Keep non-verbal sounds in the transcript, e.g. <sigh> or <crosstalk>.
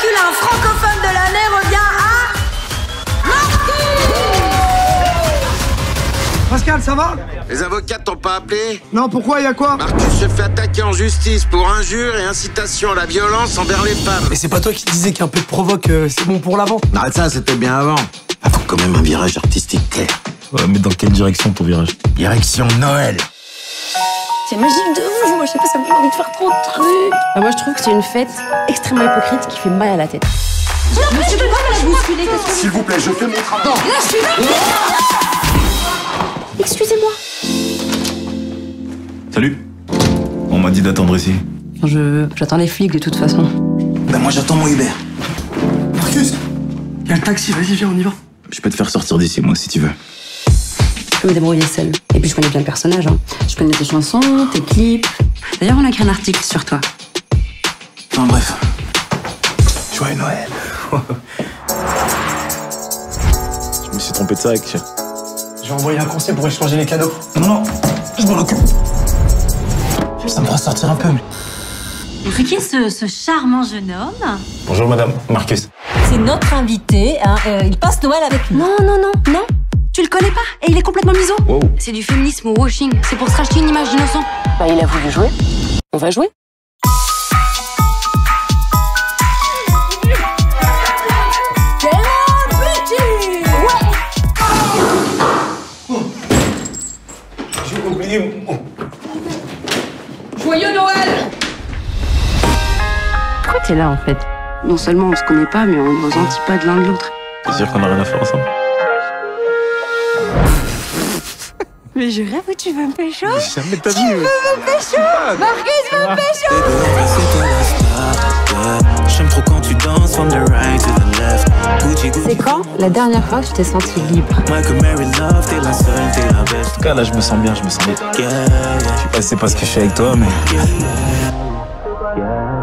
masculin francophone de l'année revient à... Pascal, ça va? Les avocats t'ont pas appelé? Non, pourquoi, y a quoi? Marcus se fait attaquer en justice pour injure et incitation à la violence envers les femmes. Mais c'est pas toi qui disais qu'un peu de provoque, euh, c'est bon pour l'avant Arrête ça, c'était bien avant. Ah, faut quand même un virage artistique clair. Ouais, mais dans quelle direction ton virage? Direction Noël. C'est magique de ouf, moi je sais pas, ça me donne envie de faire trop de trucs. Bah, moi je trouve que c'est une fête extrêmement hypocrite qui fait mal à la tête. Monsieur, tu peux pas me la bousculer S'il vous plaît, je fais mon travail. Excusez-moi. Salut On m'a dit d'attendre ici. Je j'attends les flics de toute façon. Ben moi j'attends mon Uber. Marcus Y'a le taxi, vas-y, viens, on y va. Je peux te faire sortir d'ici, moi, si tu veux. Je peux me débrouiller seule. Et puis je connais bien le personnage. Hein. Je connais tes chansons, tes clips. D'ailleurs, on a écrit un article sur toi. Enfin bref. Joyeux Noël. <laughs> Je me suis trompé de sac. J'ai envoyé un conseil pour échanger les cadeaux. Non, non, je m'en occupe. Ça me fera sortir un peu, mais... C'est qui ce, ce charmant jeune homme Bonjour, madame. Marcus. C'est notre invité, hein, euh, il passe Noël avec nous. Non, non, non, connais pas et il est complètement miso. Wow. C'est du féminisme au washing. C'est pour se racheter une image d'innocent. Bah, il a voulu jouer. On va jouer. Joyeux Noël Pourquoi t'es là en fait? Non seulement on se connaît pas, mais on ne ressentit pas de l'un de l'autre. C'est sûr qu'on a rien à faire ensemble? Mais je rêve où tu veux me pécho Jamais de ta vie euh. J'aime trop quand tu danses from the right to the left. C'est quand la dernière fois que tu t'es senti libre. En tout cas, là, je me sens bien, je me sens bien. Je sais pas si c'est parce que je suis avec toi, mais... yeah.